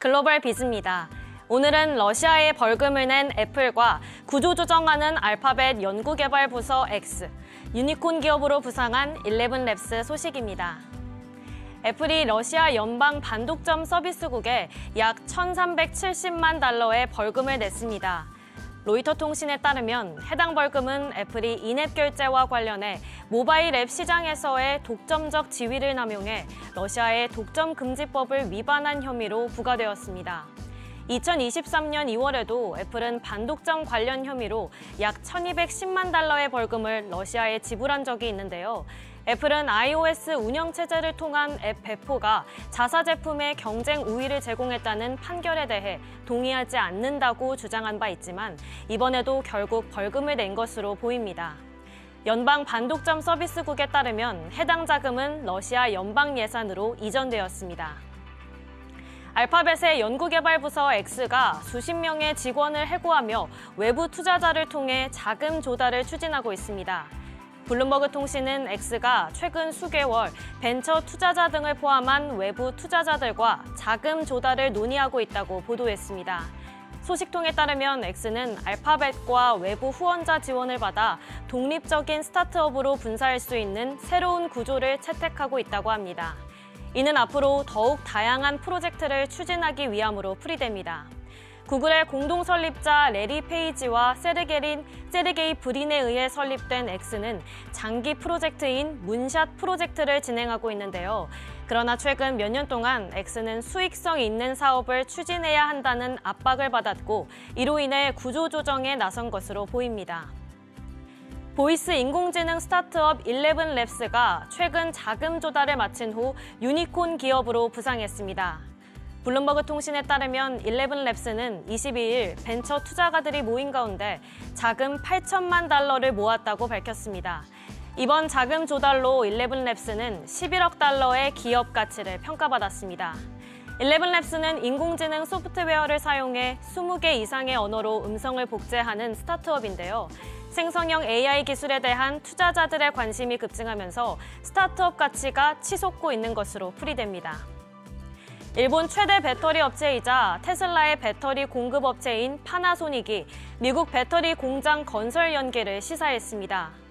글로벌 비즈입니다. 오늘은 러시아에 벌금을 낸 애플과 구조조정하는 알파벳 연구개발 부서 X, 유니콘 기업으로 부상한 11랩스 소식입니다. 애플이 러시아 연방 반독점 서비스국에 약 1,370만 달러의 벌금을 냈습니다. 로이터 통신에 따르면 해당 벌금은 애플이 인앱 결제와 관련해 모바일 앱 시장에서의 독점적 지위를 남용해 러시아의 독점 금지법을 위반한 혐의로 부과되었습니다. 2023년 2월에도 애플은 반독점 관련 혐의로 약 1,210만 달러의 벌금을 러시아에 지불한 적이 있는데요. 애플은 iOS 운영체제를 통한 앱 배포가 자사 제품의 경쟁 우위를 제공했다는 판결에 대해 동의하지 않는다고 주장한 바 있지만 이번에도 결국 벌금을 낸 것으로 보입니다. 연방 반독점 서비스국에 따르면 해당 자금은 러시아 연방 예산으로 이전되었습니다. 알파벳의 연구개발부서 X가 수십 명의 직원을 해고하며 외부 투자자를 통해 자금 조달을 추진하고 있습니다. 블룸버그 통신은 X가 최근 수개월 벤처 투자자 등을 포함한 외부 투자자들과 자금 조달을 논의하고 있다고 보도했습니다. 소식통에 따르면 X는 알파벳과 외부 후원자 지원을 받아 독립적인 스타트업으로 분사할 수 있는 새로운 구조를 채택하고 있다고 합니다. 이는 앞으로 더욱 다양한 프로젝트를 추진하기 위함으로 풀이됩니다. 구글의 공동 설립자 래리 페이지와 세르게린, 세르게이 브린에 의해 설립된 X는 장기 프로젝트인 moonshot 프로젝트를 진행하고 있는데요. 그러나 최근 몇 년 동안 X는 수익성 있는 사업을 추진해야 한다는 압박을 받았고 이로 인해 구조조정에 나선 것으로 보입니다. voice 인공지능 스타트업 11랩스가 최근 자금 조달을 마친 후 유니콘 기업으로 부상했습니다. 블룸버그 통신에 따르면 11랩스는 22일 벤처 투자가들이 모인 가운데 자금 8천만 달러를 모았다고 밝혔습니다. 이번 자금 조달로 11랩스는 11억 달러의 기업 가치를 평가받았습니다. 11랩스는 인공지능 소프트웨어를 사용해 20개 이상의 언어로 음성을 복제하는 스타트업인데요. 생성형 AI 기술에 대한 투자자들의 관심이 급증하면서 스타트업 가치가 치솟고 있는 것으로 풀이됩니다. 일본 최대 배터리 업체이자 테슬라의 배터리 공급 업체인 파나소닉이 미국 배터리 공장 건설 연기를 시사했습니다.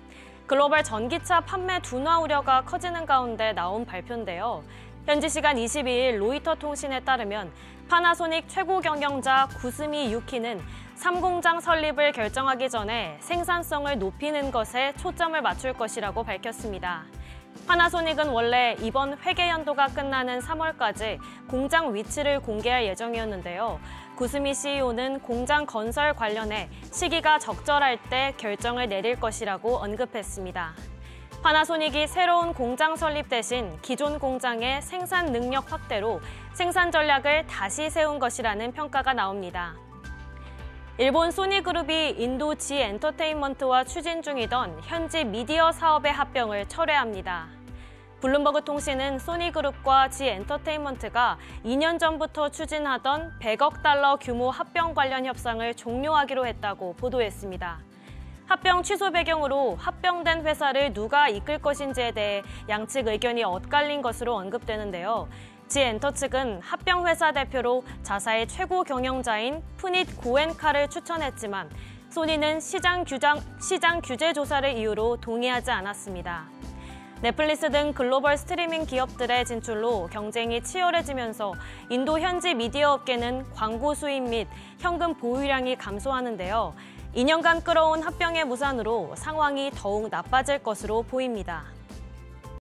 글로벌 전기차 판매 둔화 우려가 커지는 가운데 나온 발표인데요. 현지 시간 22일 로이터 통신에 따르면 파나소닉 최고 경영자 구스미 유키는 3공장 설립을 결정하기 전에 생산성을 높이는 것에 초점을 맞출 것이라고 밝혔습니다. 파나소닉은 원래 이번 회계 연도가 끝나는 3월까지 공장 위치를 공개할 예정이었는데요. 구스미 CEO는 공장 건설 관련해 시기가 적절할 때 결정을 내릴 것이라고 언급했습니다. 파나소닉이 새로운 공장 설립 대신 기존 공장의 생산 능력 확대로 생산 전략을 다시 세운 것이라는 평가가 나옵니다. 일본 소니그룹이 인도 지 엔터테인먼트와 추진 중이던 현지 미디어 사업의 합병을 철회합니다. 블룸버그 통신은 소니그룹과 지 엔터테인먼트가 2년 전부터 추진하던 100억 달러 규모 합병 관련 협상을 종료하기로 했다고 보도했습니다. 합병 취소 배경으로 합병된 회사를 누가 이끌 것인지에 대해 양측 의견이 엇갈린 것으로 언급되는데요. 지엔터 측은 합병회사 대표로 자사의 최고 경영자인 푸닛 고엔카를 추천했지만 소니는 시장, 규장, 시장 규제 조사를 이유로 동의하지 않았습니다. 넷플릭스 등 글로벌 스트리밍 기업들의 진출로 경쟁이 치열해지면서 인도 현지 미디어 업계는 광고 수입 및 현금 보유량이 감소하는데요. 2년간 끌어온 합병의 무산으로 상황이 더욱 나빠질 것으로 보입니다.